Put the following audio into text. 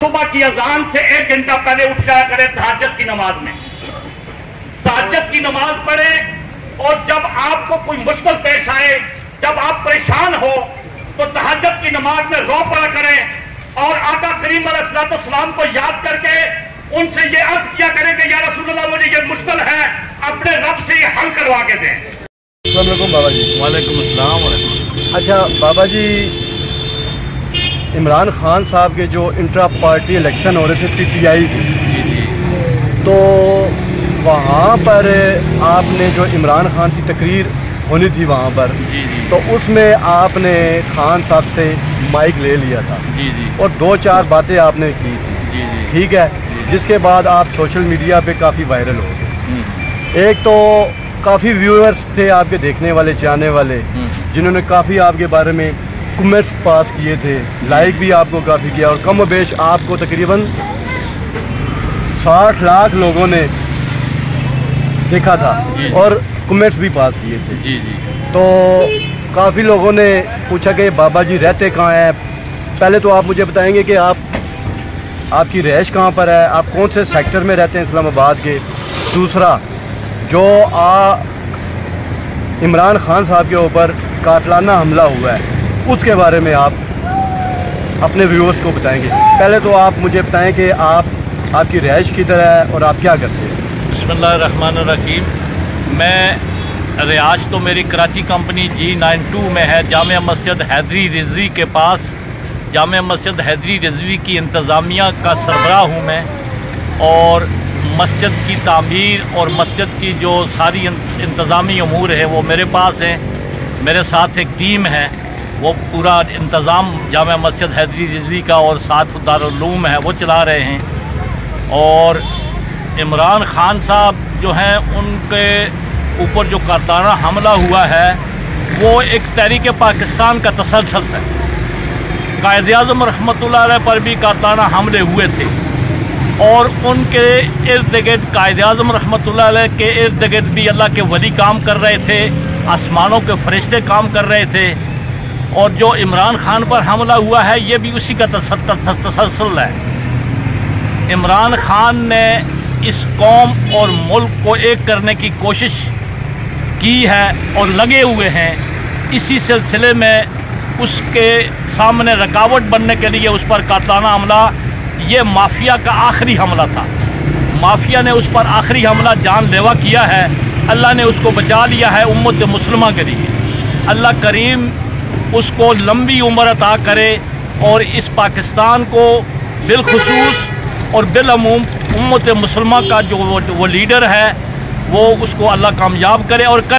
सुबह की अजान से एक घंटा पहले उठ जाया करें तहजत की नमाज़ में। तहजत की नमाज़ पढ़े और जब आपको कोई मुश्किल पेश आए जब आप परेशान हो तो तहजत की नमाज़ में रो पड़ा करें और आका करीम सलाम को याद करके उनसे ये अर्ज़ किया करें कि या रसूलुल्लाह मुझे ये मुश्किल है अपने रब से ये हल करवा के दें। बाबा जी। वालेकुम अस्सलाम वरहमतुल्लाह। अच्छा बाबा जी इमरान खान साहब के जो इंट्रा पार्टी इलेक्शन हो रहे थे पीटीआई की। जी जी। तो वहाँ पर आपने जो इमरान खान की तकरीर होनी थी वहाँ पर जी जी। तो उसमें आपने खान साहब से माइक ले लिया था। जी जी। और दो चार बातें आपने की थी। जी जी। ठीक है? जिसके बाद आप सोशल मीडिया पे काफ़ी वायरल हो गए। हम्म, एक तो काफ़ी व्यूअर्स थे आपके देखने वाले जाने वाले हम्म। जिन्होंने काफ़ी आपके बारे में कमेंट्स पास किए थे लाइक भी आपको काफ़ी किया और कम बेश आपको तकरीबन साठ लाख लोगों ने देखा था और कमेंट्स भी पास किए थे जी जी तो काफ़ी लोगों ने पूछा कि बाबा जी रहते कहाँ हैं पहले तो आप मुझे बताएँगे कि आप आपकी रहश कहाँ पर है आप कौन से सेक्टर में रहते हैं इस्लामाबाद के दूसरा जो आ इमरान खान साहब के ऊपर कातलाना हमला हुआ है उसके बारे में आप अपने व्यूअर्स को बताएँगे। पहले तो आप मुझे बताएँ कि आप, आपकी रहाइश किधर है और आप क्या करते हैं? बिस्मिल्लाहिर्रहमानिर्रहीम। मैं रियाज तो मेरी Karachi company G nine two में है, जाम मस्जिद हैदरी रिजवी के पास। जाम मस्जिद हैदरी रिजवी की इंतज़ामिया का सरबराह हूँ मैं। और मस्जिद की तामीर और मस्जिद की जो सारी इंतज़ामी अमूर है, वो मेरे पास हैं। मेरे साथ एक टीम है। वो पूरा इंतज़ाम जाम मस्जिद हैदरी रिजवी का और साथ दारूम है, वो चला रहे हैं। और इमरान खान साहब जो हैं, उनके ऊपर जो काताना हमला हुआ है, वो एक तहरीक पाकिस्तान का तसलसल है। कायद अजम रहमत पर भी काताना हमले हुए थे। और उनके इर्द गिर्द, कायद अजम रहमत के इर्द गिर्द भी अल्लाह के वली काम कर रहे थे, आसमानों के फरिश्ते काम कर रहे थे। और जो इमरान खान पर हमला हुआ है, ये भी उसी का तस- तस- तसलसल है। इमरान खान ने इस कौम और मुल्क को एक करने की कोशिश की है और लगे हुए हैं। इसी सिलसिले में उसके सामने रुकावट बनने के लिए उस पर कातलाना हमला, ये माफिया का आखिरी हमला था। माफिया ने उस पर आखिरी हमला जानलेवा किया है। अल्लाह ने उसको बचा लिया है उम्मत मुसलमा के लिए। अल्लाह करीम उसको लंबी उम्र अता करे और इस पाकिस्तान को बिलखसूस और बिलमूम उम्मत मुसलमा का जो वो, वो लीडर है वो उसको अल्लाह कामयाब करे और कर